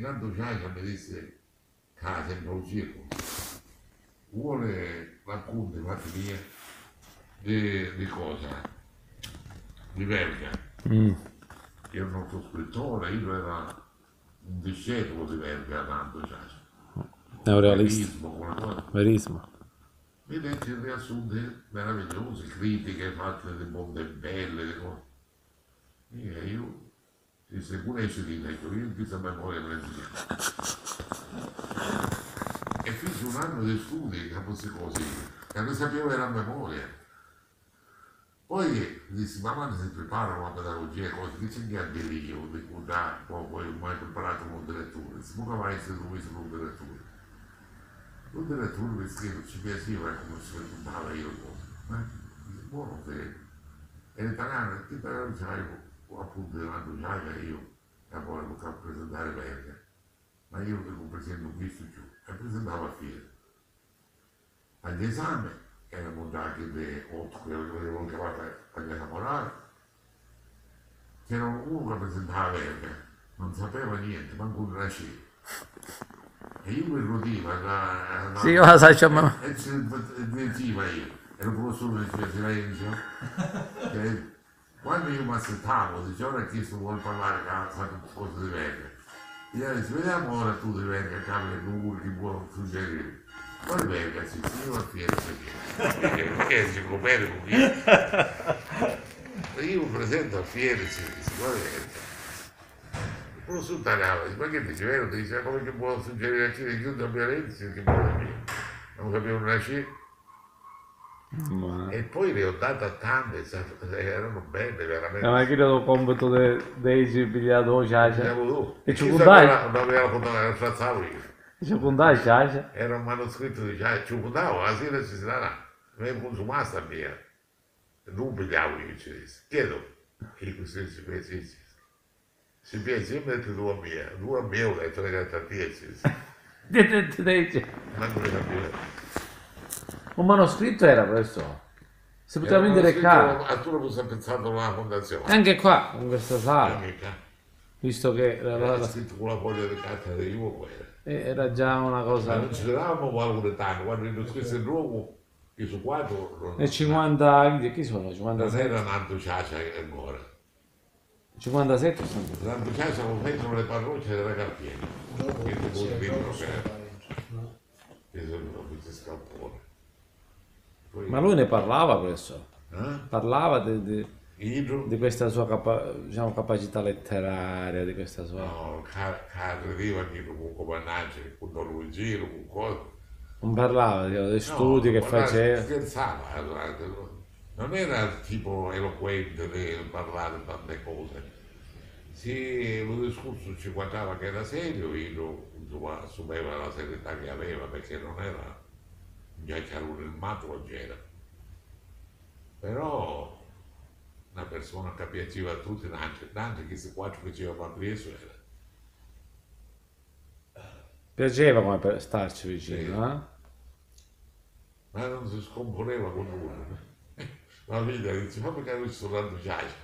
in alto Giacomo mi disse, casa sempre un circo, vuole racconti fatti mia di, di cosa? Di Verga. Mm. Io non sono scrittore, io ero un discepolo di Verga tanto. Neorealista. Realismo, come cosa. Verismo. Mi leggi riassunti meravigliosi, critiche fatte di Montebelle, di cose. E disse, pure esci di leggo, io ti sapevo memoria presidente. E feci un anno di studi, che fosse così, che non sapevo era a memoria. Poi dissi, ma quando si prepara una pedagogia, cose che c'è anche io, di cui da, poi, poi mai preparato molte letture, si può mai essere letture. Tutte le turbe che ci piaceva come si raccontava io cose. Eh? Buono che e l'italiano, l'italiano c'hai appunto davanti c'hai che io e poi lo a presentare Verga. Ma io che non presento un visto giù e presentavo a fiera. Agli esami erano già anche dei otto che avevo chiamato a lavorare. C'era uno che presentava Verga, non sapeva niente, manco un racino. E io mi rodiva la... Sì, ma sai, c'è ma... E ci inventiva io, ero professore di silenzio. che quando io mi aspettavo, dicevo, ora chi vuole parlare, che ha fatto cose di verga. Io dice, vediamo ora tu di verga, cambia lui, chi può suggerire. Poi verga, si io a fiera perché, perché si copere con io. Io mi presento a fiera, si. Uno sultanava, dice, ma che dice, vero? Ti dice, come che può suggerire a chi di chiudere la violenza, che può capire. Non capivo una sci. Ma... E poi le ho date a tante, sa- erano belle veramente. Ma che do compito de, dei pigliato ciacia. Andiamo tu. E ci Chissà contai? che la- Non aveva raccontato, la trazzavo io. Ci contai ciacia. Era un manoscritto di già, ci contavo, la sera ci si darà. Mi consumata mia. Non pigliavo io, ci disse. Chiedo. E così si pensi, si si pensi, io metto due mie, due mie ho detto che era dieci. Ti ti dice. Ma non le capivo. Un manoscritto era questo. Si poteva vendere qua. A tu lo sei pensato alla fondazione. Anche qua, in questa sala. Visto che era, Era la- scritto con la foglia di carta di Ivo quella. era già una Ma cosa. non ci eravamo tanto, quando io scrisse il luogo, io su quattro non, Nel 50. Chi sono? non 57? era nato Ciacia ancora. 57 sono. Tanto Ciacia non fecero le parrocce della Carpiena. Dopo Che sì, ti vuol dopo dire sono che parenti, no? che sono questi scalponi. Poi, Ma lui ne parlava questo. Eh? Parlava di, di- di questa sua capa- diciamo, capacità letteraria, di questa sua... No, arriva con comandante, con lui giro, con cosa. Non parlava di- dei studi No, che faceva. Scherzava, non era tipo eloquente di parlare tante cose. Sì, lo discorso ci guardava che era serio, io assumeva la serietà che aveva perché non era un giacciarone il matto c'era. Però una persona che piaceva a tutti, anche, anche che si quattro faceva preso era. Piaceva come per starci vicino, eh? ma non si scomponeva con nulla. La vita dice, ma perché lui sto dando giace?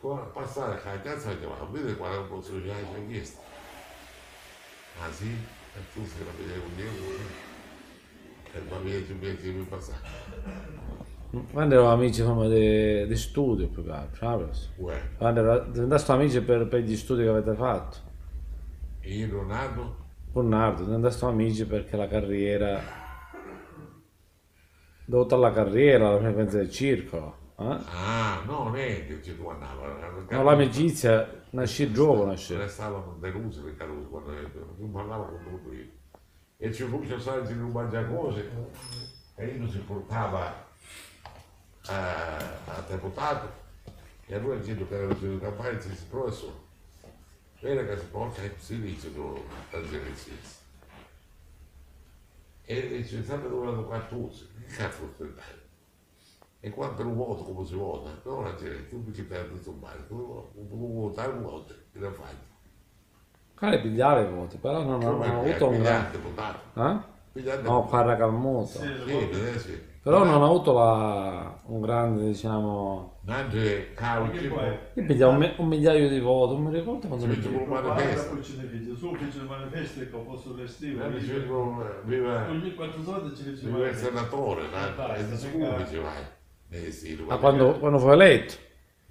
Come passare a casa e ma vedi quando un posto giace ha chiesto. Ah sì? E tu se la vedevi un Dio, via ci pensi di passare. Quando eravamo amici di, di studio più che altro? Uè, Quando diventaste amici per, per gli studi che avete fatto. io nato, Con Nardo, amici perché la carriera... Dovuto alla carriera, alla frequenza del circo, eh? ah no, niente, ci tu andava. No, l'amicizia nasce giovane. Restavano delusi le caluse quando non parlava con io. E ci fu che sai in un mangiacose e io si portava a, a deputato e a lui ha detto che era in campagna si professore era che si porta il silizio dal silenzio e c'è sempre dovuto quattordici che cazzo aspettare e quanto lo voto come si vota non la gente tu che perdi tutto male tu puoi votare un voto e la fai Quale pigliare i voti, però non hanno avuto un grande... Eh? pigliate No, Carra Calmuto. sì, eh, sì. Però non ha avuto la- un grande, diciamo, Anche caro Che pigliavo un, un migliaio di voti, non mi ricordo quando Sì, mi guarda, manifesto. poi ce ne fece su, fece il manifesto che ho posto l'estivo. Ogni quattro soldi ci fece il viva il manifesto. senatore, Eh, di mica- scuola vai. Eh sì, Ah, guardi- quando, quando fu eletto?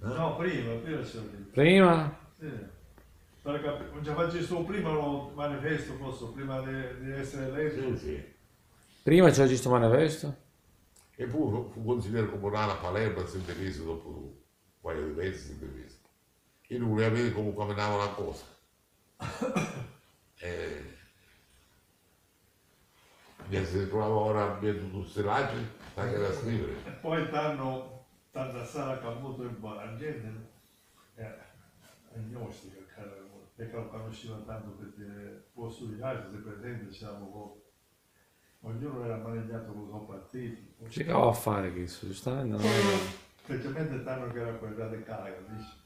No, prima, prima lì. Prima? Sì. Non ci faccio su prima il manifesto, forse, prima di, di essere eletto. Sì, sì. Prima c'era questo manifesto? E poi fu, fu consigliere comunale a Palermo, si divise dopo un paio di mesi, si divise. Io non volevo vedere come camminava la cosa. e... Mi si trovava ora dietro tutti questi laggi, sta che da scrivere. E poi tanto, tanto a sala che ha avuto il buon la gente, eh, agnostica, perché lo conosceva tanto perché di casa, se presente, poco. Ognuno era maneggiato con i suoi partiti. Che cavolo a fare questo? Giustamente non era... Specialmente tanto che era quella di cara, capisci?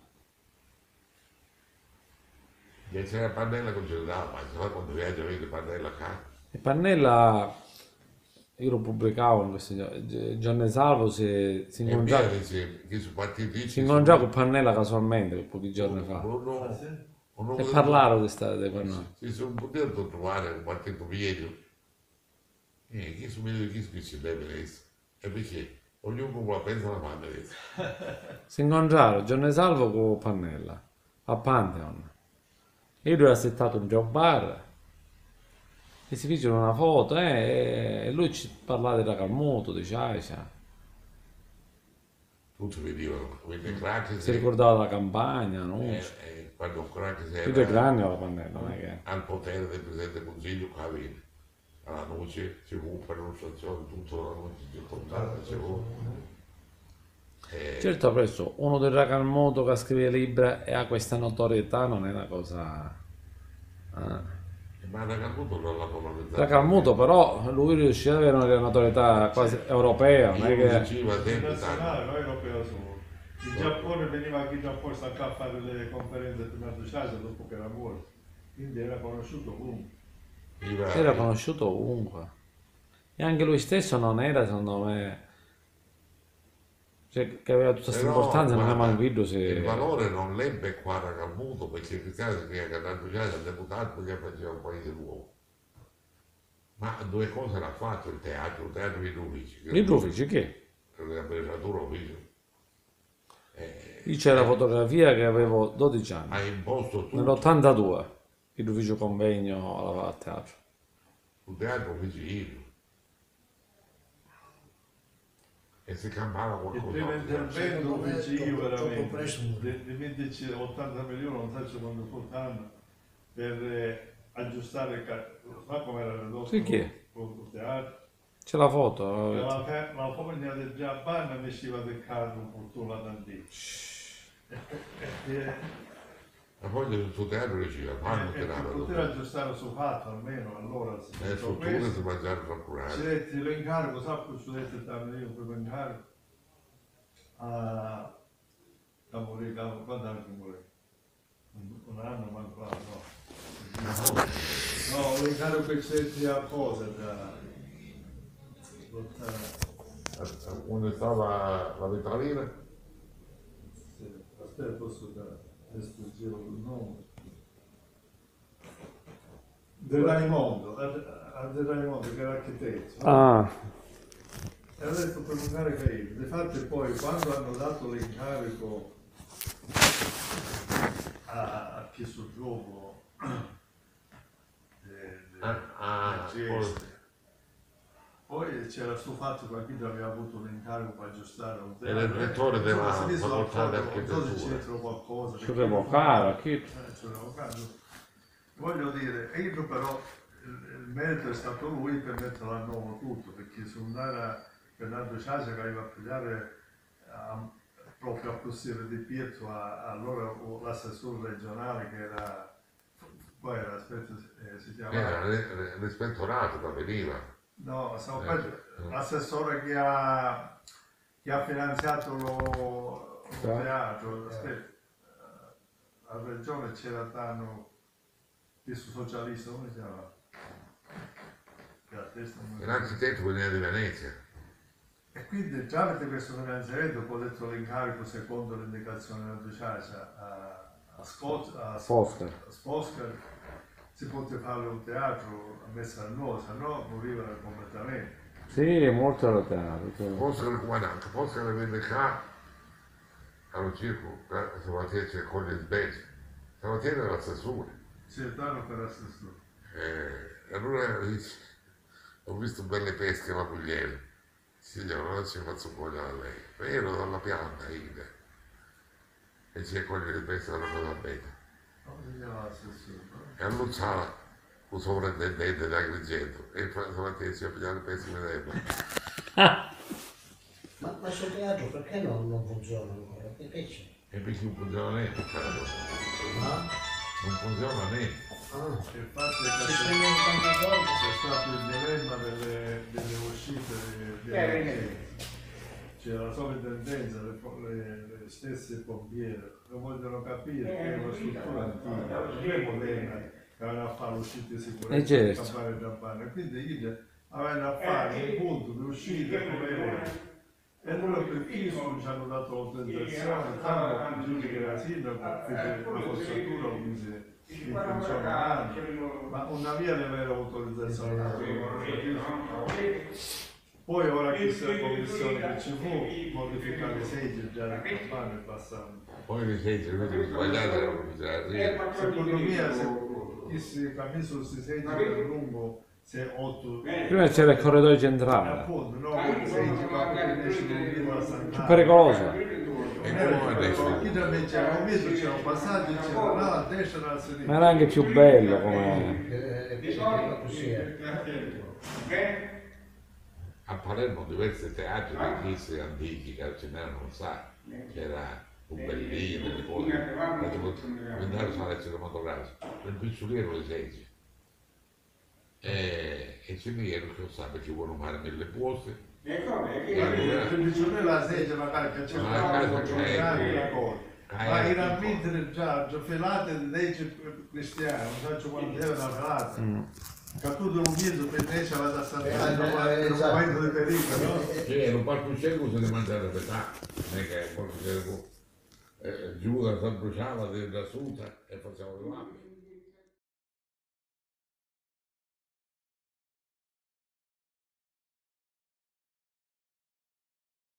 E c'era Pannella con Giordano, ma se no quando viaggio vedi Pannella a casa. E Pannella, io lo pubblicavo in questi giorni, Gianni Salvo si, si E incontrava, si incontrava con Pannella casualmente pochi giorni fa. Non, non, Ah, sì? Non E di sta di Pannella. Si sono potuto trovare un partito meglio. E chi sono meglio di chi si deve essere. E perché ognuno la pensa la adesso. Si incontrarono Gianni Salvo con Pannella a Pantheon. E lui era settato in un bar e si fecero una foto eh, e lui ci parlava della Calmuto, di Ciacia. Tutti vedevano, quindi crack Si ricordava della campagna, no? eh, eh, si Più due era grandi alla Pannella, non è che... al potere del Presidente del Consiglio qua. Alla noce ci fu per l'illustrazione, tutta la noce circondata, ci fu. Eh, Certo, adesso uno del Racalmoto che scrive libri e ha questa notorietà non è una cosa... eh. Ma da Calmuto non l'ha colonizzato. Racalmuto però lui riuscì ad avere una notorietà quasi europea, non è che... diceva sempre Internazionale, tanto. Il Giappone veniva anche in Giappone sta qua a fare le conferenze prima di Ciacia dopo che era morto. Quindi era conosciuto ovunque. Era conosciuto ovunque. E anche lui stesso non era, secondo me... Cioè, che aveva tutta questa importanza, non è mai visto se... Il valore non l'ebbe qua a Calmuto perché il è cantato già il deputato perché faceva un paese nuovo. Ma due cose l'ha fatto il teatro, il teatro di Rufici. Il Rufici che? L'amministratore Rufici. Eh, Lì c'è la fotografia che avevo 12 anni. ha imposto tutto Nell'82 il ufficio convegno alla al teatro. sul teatro Ficino. E si campava Il qualcosa. primo intervento Troppo feci io presto, veramente, di, 20 80 milioni, non so quando fu tanto, per eh, aggiustare il sa come era Sì, il teatro. C'è la foto. E eh. La, fe- la foglia del Giappone mi usciva del carro purtroppo là da lì. E, e, e, Ma poi del suo teatro diceva, quando e che per era poter aggiustare su fatto almeno allora si Le fece strutture questo. si mangiarono troppo Ci detti l'incarico, sa che ci detti dammi io per l'incarico a, a morire, a, quando anche morire? Un, un anno manco là, no. No, l'incarico che detti a cosa da Quando stava la vetralina, Sì, Aspetta, posso dare, adesso giro il nome. De Raimondo, a, a De Raimondo che era architetto. Ah, E ha detto per un carico io. Difatti poi quando hanno dato l'incarico a, a de- de- Ah, ah, del Geste, poi c'era sto fatto che chi aveva avuto l'incarico per aggiustare un Era il rettore della facoltà di non so se architettura. c'entra qualcosa. ci perché devo io- caro, chi... eh. Voglio dire, io però il, il merito è stato lui per metterlo a nuovo tutto, perché se non era Bernardo Ciacia che aveva a pigliare a- proprio a possibile di Pietro, a- allora l'assessore regionale che era, poi era, aspetta, eh, si chiamava, era l- l'ispettorato che veniva. No, stavo Eh, eh. l'assessore che ha, che ha finanziato lo, lo Ah. teatro, aspetta, eh, a regione c'era tanto questo socialista, come si chiama? Che a testa non mi L'architetto veniva di Venezia. E quindi tramite questo finanziamento ho detto l'incarico secondo l'indicazione della Duciasa a, a, Scot- a, Foscar. a Foscar, si poteva fare un teatro a Messarno, se no moriva completamente. Sì, molto da teatro. sì. Oscar 40, Oscar venne qua allo circo, eh, stamattina c'è con il Belgio, stamattina era la stessura. Si danno per la stessa. Eh, allora dice, ho visto belle pesche alla pugliese. Signore, non ci faccio cogliere a lei. Ma io ero dalla pianta, Ida. E c'è cogliere le pesche dalla cosa bene. E annunciava un sovrintendente da Agrigento. E ci ha pigliato pesche medesime. Ma questo teatro perché non, non funziona ancora? Perché c'è? E perché non funziona niente. Ma? Non funziona niente. Ah, si tanti soldi. c'è stato il dilemma delle, delle uscite di- di- c'è la sovrintendenza, le, le, le stesse pompiere lo vogliono capire che è una struttura antica, non è moderna che aveva a fare uscite di Eh, sicurezza, certo. campare e campane, quindi gli avevano a fare un punto di uscita come era. E allora per questo ci hanno dato l'autorizzazione, tanto il giudice che era sindaco, fece la forzatura, quindi in funzione anno, ma una via deve avere autorizzazione. Poi ora questa commissione che ci fu, modificare le seggi già da campane e passare. Poi le seggi, lui sbagliate, erano bisogna Secondo me se questi cammini su questi seggi per lungo, se otto... Prima c'era il corridoio Eh, centrale, Appunto, no, questi seggi escono via dalla più Sant'Anna. pericoloso. E come adesso? Chi da me c'era un mezzo, c'era un passaggio, c'era là a destra e a Ma sinistra. era anche più bello come... Eh, eh, così è. A Palermo diversi teatri di chiese antichi che ce n'erano un sacco. C'era un bellino, di poi andare a fare cinematografico, per picciolino le seggi. E, e n'erano che sa perché vuole fare mille posti. Per dicere la seggia magari che c'è casa cosa, c'è, una cosa. Ma eh, era mentre già, già felate di legge cristiana, non so quando era una felata. Che tu non vieni per te c'era da Eh, Sant'Anna, eh, in un esatto. momento di pericolo, no? Sì, era un palcoscenico se ne mangiava a metà, non è che il palcoscenico eh, giù da San Bruciava, la suta e facciamo le lampade.